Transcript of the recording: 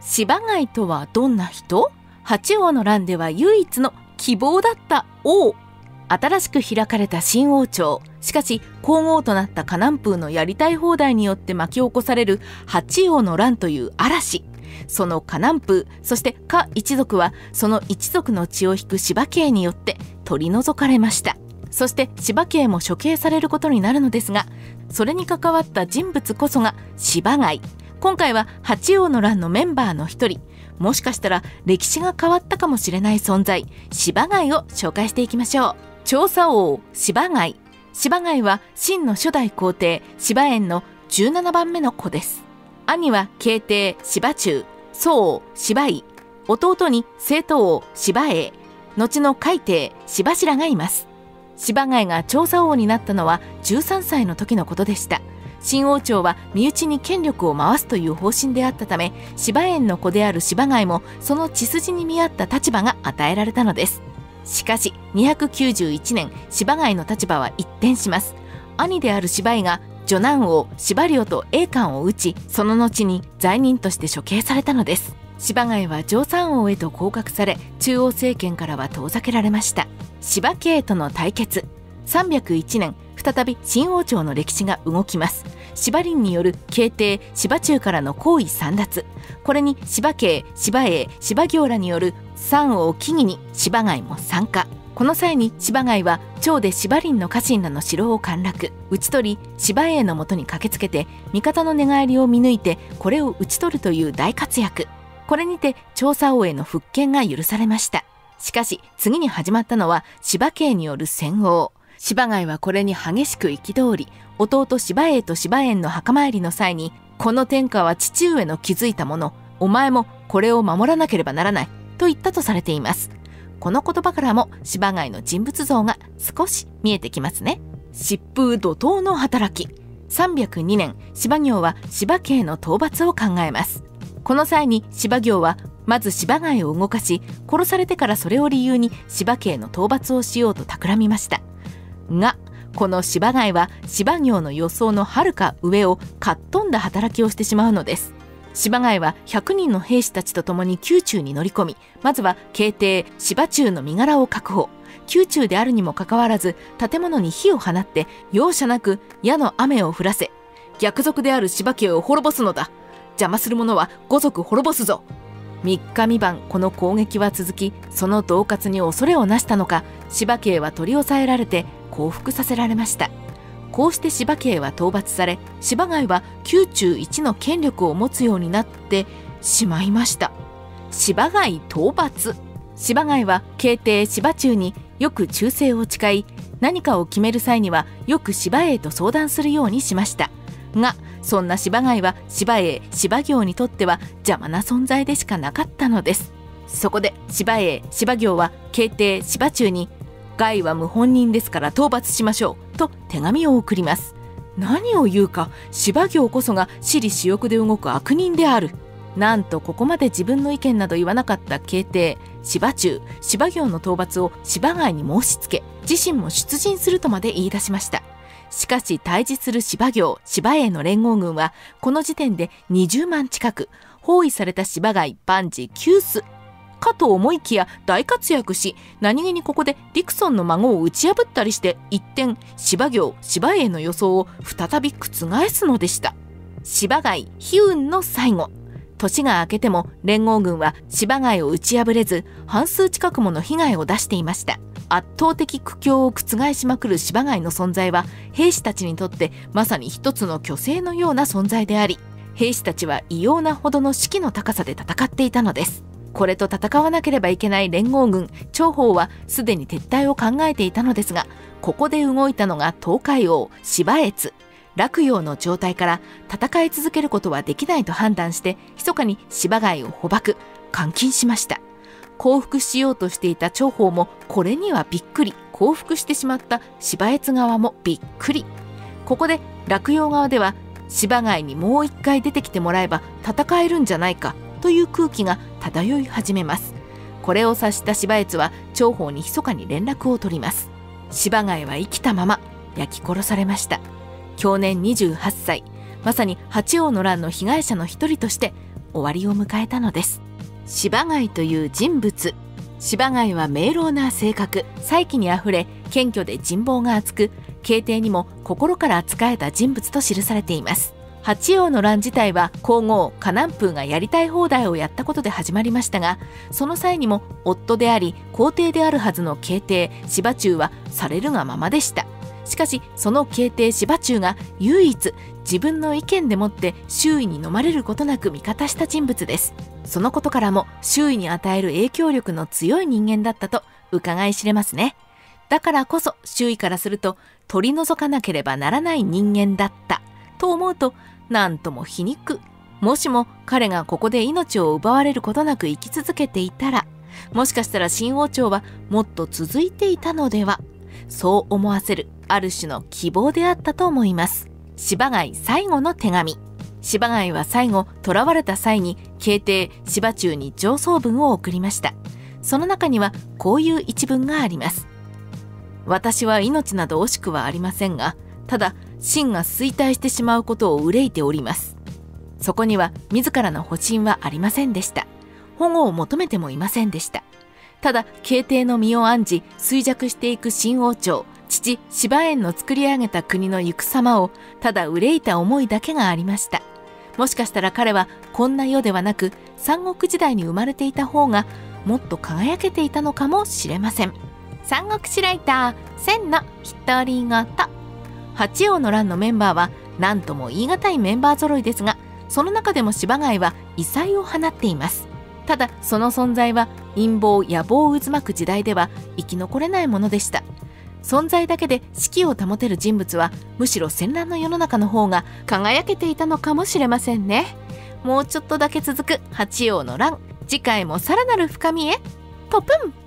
芝貝とはどんな人八王の乱では唯一の希望だった王新しく開かれた新王朝しかし皇后となった河南風のやりたい放題によって巻き起こされる八王の乱という嵐その河南風そして家一族はその一族の血を引く芝家によって取り除かれましたそして芝家も処刑されることになるのですがそれに関わった人物こそが芝貝今回は八王の乱のメンバーの一人。もしかしたら歴史が変わったかもしれない存在。芝貝を紹介していきましょう。調査王芝貝。芝貝は秦の初代皇帝芝園の17番目の子です。兄は慶帝芝中。宋王芝井弟に正統王芝栄。後の海帝芝白がいます。芝貝が調査王になったのは13歳の時のことでした。新王朝は身内に権力を回すという方針であったため芝園の子である芝貝もその血筋に見合った立場が与えられたのです。しかし291年芝貝の立場は一転します。兄である芝居が女男王芝良と栄冠を討ちその後に罪人として処刑されたのです。芝貝は上山王へと降格され中央政権からは遠ざけられました。芝家との対決。301年再び新王朝の歴史が動きます。芝林による慶帝芝中からの皇位簒奪これに芝家芝栄芝行らによる三王木々に芝貝も参加。この際に芝貝は趙で芝林の家臣らの城を陥落。討ち取り芝栄のもとに駆けつけて味方の寝返りを見抜いてこれを討ち取るという大活躍。これにて調査王への復権が許されました。しかし次に始まったのは芝家による戦王芝貝はこれに激しく憤り弟芝栄と芝園の墓参りの際にこの天下は父上の築いたものお前もこれを守らなければならないと言ったとされています。この言葉からも芝貝の人物像が少し見えてきますね。疾風怒涛の働き。302年芝行は芝家の討伐を考えます。この際に芝行はまず芝貝を動かし殺されてからそれを理由に芝家の討伐をしようと企みました。がこの芝貝は芝行の予想のはるか上をかっ飛んだ働きをしてしまうのです。芝貝は100人の兵士たちと共に宮中に乗り込みまずは慶帝芝中の身柄を確保。宮中であるにもかかわらず建物に火を放って容赦なく矢の雨を降らせ逆賊である芝家を滅ぼすのだ。邪魔する者は五族滅ぼすぞ。3日三晩この攻撃は続きその恫喝に恐れをなしたのか芝家は取り押さえられて降伏させられました。こうして芝家は討伐され芝貝は宮中一の権力を持つようになってしまいました。芝貝討伐。芝貝は慶帝芝中によく忠誠を誓い何かを決める際にはよく芝栄と相談するようにしました。がそんな芝貝は芝栄芝行にとっては邪魔な存在でしかなかったのです。そこで芝栄芝行は慶帝芝中に害は無本人ですから討伐しましょうと手紙を送ります。何を言うか芝行こそが私利私欲で動く悪人である。なんとここまで自分の意見など言わなかった慶帝芝中芝行の討伐を芝貝に申し付け自身も出陣するとまで言い出しました。しかし対峙する芝行芝栄の連合軍はこの時点で20万近く包囲された芝貝万事休すかと思いきや大活躍し何気にここでディクソンの孫を打ち破ったりして一転芝行芝栄の予想を再び覆すのでした。芝貝悲運の最後。年が明けても連合軍は芝貝を打ち破れず半数近くもの被害を出していました。圧倒的苦境を覆しまくる芝貝の存在は兵士たちにとってまさに一つの虚勢のような存在であり兵士たちは異様なほどの士気の高さで戦っていたのです。これと戦わなければいけない連合軍長宝はすでに撤退を考えていたのですがここで動いたのが東海王芝越。洛陽の状態から戦い続けることはできないと判断して密かに芝貝を捕獲監禁しました。降伏しようとしていた長宝もこれにはびっくり。降伏してしまった芝越側もびっくり。ここで洛陽側では芝貝にもう一回出てきてもらえば戦えるんじゃないかという空気が漂い始めます。これを察した芝越は長宝に密かに連絡を取ります。芝貝は生きたまま焼き殺されました。去年28歳。まさに八王の乱の被害者の一人として終わりを迎えたのです。芝貝という人物。芝貝は明朗な性格。才気にあふれ謙虚で人望が厚く敬帝にも心から扱えた人物と記されています。八王の乱自体は皇后河南風がやりたい放題をやったことで始まりましたがその際にも夫であり皇帝であるはずの敬帝芝中はされるがままでした。しかしその敬帝芝中が唯一自分の意見でもって周囲に飲まれることなく味方した人物です。そのことからも周囲に与える影響力の強い人間だったと伺い知れますね。だからこそ周囲からすると取り除かなければならない人間だったと思うとなんとも皮肉。もしも彼がここで命を奪われることなく生き続けていたらもしかしたら新王朝はもっと続いていたのでは。そう思わせるある種の希望であったと思います。芝貝最後の手紙。芝貝は最後囚われた際に敬帝芝中に上層文を送りました。その中にはこういう一文があります。私は命など惜しくはありませんがただ真が衰退してしまうことを憂いております。そこには自らの保身はありませんでした。保護を求めてもいませんでした。ただ敬帝の身を案じ衰弱していく新王朝父芝園の作り上げた国の行く様をただ憂いた思いだけがありました。もしかしたら彼はこんな世ではなく三国時代に生まれていた方がもっと輝けていたのかもしれません。三国志ライター千の独り言八王の乱のメンバーは何とも言い難いメンバー揃いですがその中でも芝貝は異彩を放っています。ただその存在は陰謀野望渦巻く時代では生き残れないものでした。存在だけで士気を保てる人物はむしろ戦乱の世の中の方が輝けていたのかもしれませんね。もうちょっとだけ続く八王の乱。次回もさらなる深みへ。ポプン